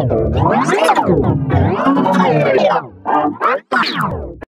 Thank you.